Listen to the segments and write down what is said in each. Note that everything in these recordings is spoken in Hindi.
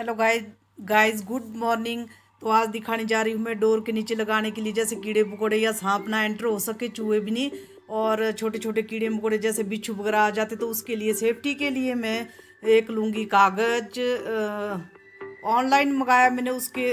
Hello guys guys good morning तो आज दिखाने जा रही हूँ मैं डोर के नीचे लगाने के लिए, जैसे कीड़े मकोड़े या सांप ना एंटर हो सके, चूहे भी नहीं, और छोटे छोटे कीड़े मकोड़े जैसे बिच्छू वगैरह आ जाते तो उसके लिए सेफ्टी के लिए मैं एक लूँगी कागज़ ऑनलाइन मंगाया मैंने, उसके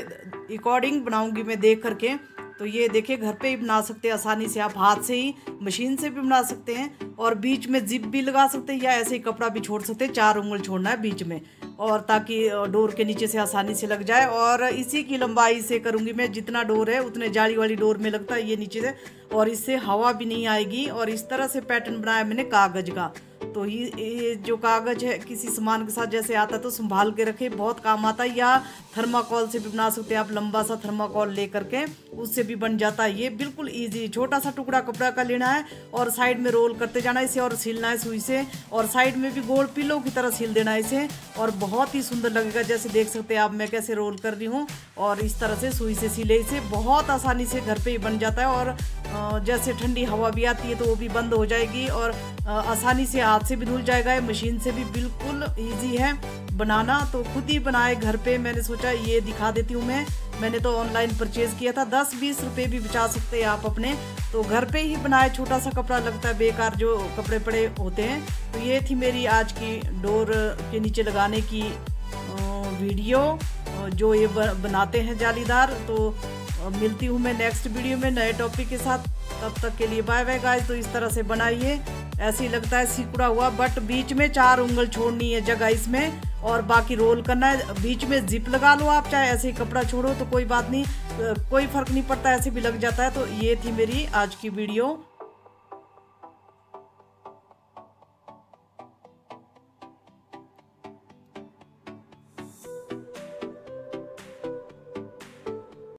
अकॉर्डिंग बनाऊँगी मैं देख करके। तो ये देखिए, घर पे ही बना सकते हैं, आसानी से आप हाथ से ही मशीन से भी बना सकते हैं और बीच में जिप भी लगा सकते हैं या ऐसे ही कपड़ा भी छोड़ सकते हैं, चार उंगल छोड़ना है बीच में और ताकि डोर के नीचे से आसानी से लग जाए और इसी की लंबाई से करूँगी मैं, जितना डोर है उतने जाली वाली डोर में लगता है ये नीचे से और इससे हवा भी नहीं आएगी और इस तरह से पैटर्न बनाया मैंने कागज़ का। तो ये जो कागज़ है, किसी सामान के साथ जैसे आता है तो संभाल के रखे, बहुत काम आता है। या थर्माकोल से भी बना सकते हैं आप, लंबा सा थर्माकोल ले करके उससे भी बन जाता है। ये बिल्कुल ईजी छोटा सा टुकड़ा कपड़ा का लेना है और साइड में रोल करते जाना इसे और सिलना है सुई से। और साइड में भी गोल पिलो की तरह सिल देना है इसे और बहुत ही सुंदर लगेगा। जैसे देख सकते हैं आप, मैं कैसे रोल कर रही हूँ और इस तरह से सुई से सिले इसे। बहुत आसानी से घर पे ही बन जाता है और जैसे ठंडी हवा भी आती है तो वो भी बंद हो जाएगी और आसानी से हाथ से भी धुल जाएगा, मशीन से भी बिल्कुल इजी है बनाना। तो खुद ही बनाए घर पे मैंने सोचा ये दिखा देती हूँ मैं। मैंने तो ऑनलाइन परचेज किया था, दस बीस रुपए भी बचा सकते हैं आप अपने। तो घर पे ही बनाए छोटा सा कपड़ा लगता है, बेकार जो कपड़े पड़े होते हैं। तो ये थी मेरी आज की डोर के नीचे लगाने की वीडियो। जो ये बनाते हैं जालीदार तो मिलती हूँ मैं नेक्स्ट वीडियो में नए टॉपिक के साथ। तब तक के लिए बाय बाय गाइस तो इस तरह से बनाइए। ऐसे ही लगता है सिकुड़ा हुआ बट बीच में चार उंगल छोड़नी है जगह इसमें, और बाकी रोल करना है। बीच में जिप लगा लो आप, चाहे ऐसे ही कपड़ा छोड़ो तो कोई बात नहीं। कोई फ़र्क नहीं पड़ता, ऐसे भी लग जाता है। तो ये थी मेरी आज की वीडियो